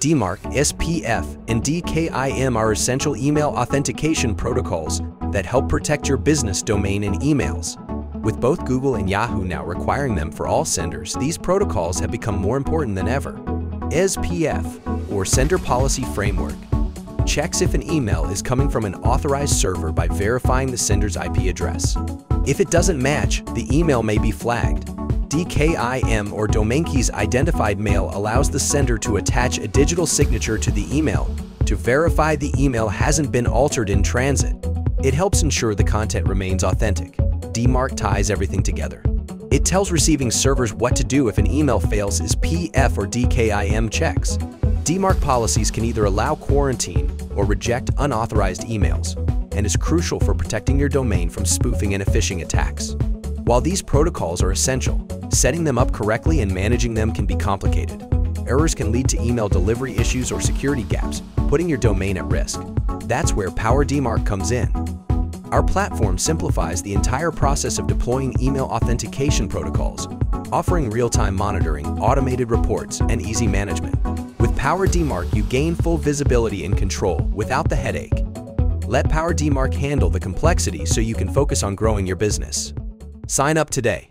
DMARC, SPF, and DKIM are essential email authentication protocols that help protect your business domain and emails. With both Google and Yahoo now requiring them for all senders, these protocols have become more important than ever. SPF, or Sender Policy Framework, checks if an email is coming from an authorized server by verifying the sender's IP address. If it doesn't match, the email may be flagged. DKIM or Domain Keys Identified Mail allows the sender to attach a digital signature to the email to verify the email hasn't been altered in transit. It helps ensure the content remains authentic. DMARC ties everything together. It tells receiving servers what to do if an email fails SPF or DKIM checks. DMARC policies can either allow quarantine or reject unauthorized emails and is crucial for protecting your domain from spoofing and phishing attacks. While these protocols are essential, setting them up correctly and managing them can be complicated. Errors can lead to email delivery issues or security gaps, putting your domain at risk. That's where PowerDMARC comes in. Our platform simplifies the entire process of deploying email authentication protocols, offering real-time monitoring, automated reports, and easy management. With PowerDMARC, you gain full visibility and control without the headache. Let PowerDMARC handle the complexity so you can focus on growing your business. Sign up today.